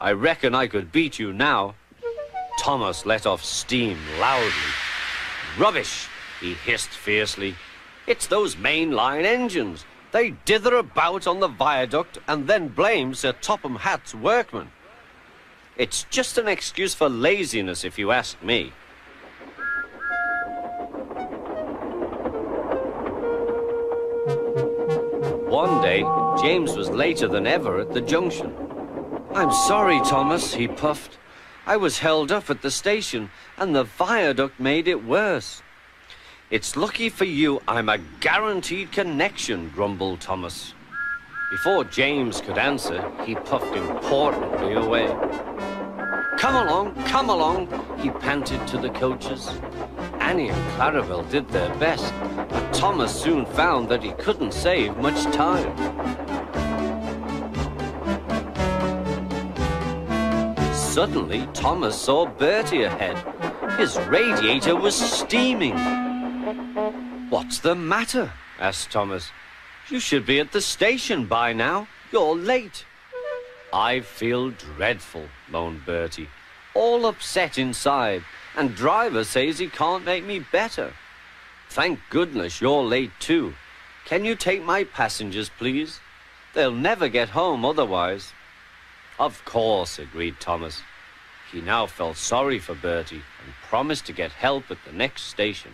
I reckon I could beat you now. Thomas let off steam loudly. Rubbish, he hissed fiercely. It's those mainline engines. They dither about on the viaduct and then blame Sir Topham Hatt's workmen. It's just an excuse for laziness, if you ask me. One day, James was later than ever at the junction. I'm sorry, Thomas, he puffed. I was held up at the station, and the viaduct made it worse. It's lucky for you I'm a guaranteed connection, grumbled Thomas. Before James could answer, he puffed importantly away. Come along, come along, he panted to the coaches. Annie and Clarabel did their best, but Thomas soon found that he couldn't save much time. Suddenly, Thomas saw Bertie ahead. His radiator was steaming. What's the matter? asked Thomas. You should be at the station by now. You're late. I feel dreadful, moaned Bertie. All upset inside, and driver says he can't make me better. Thank goodness you're late too. Can you take my passengers, please? They'll never get home otherwise. Of course, agreed Thomas. He now felt sorry for Bertie and promised to get help at the next station.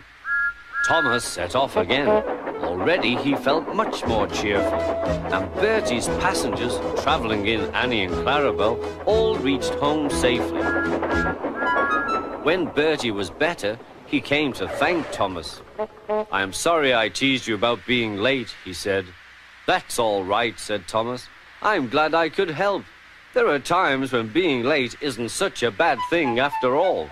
Thomas set off again. Already he felt much more cheerful, and Bertie's passengers, travelling in Annie and Clarabel, all reached home safely. When Bertie was better, he came to thank Thomas. I am sorry I teased you about being late, he said. That's all right, said Thomas. I'm glad I could help. There are times when being late isn't such a bad thing after all.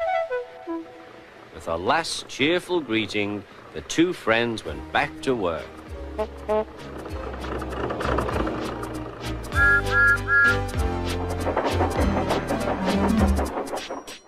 With a last cheerful greeting, the two friends went back to work.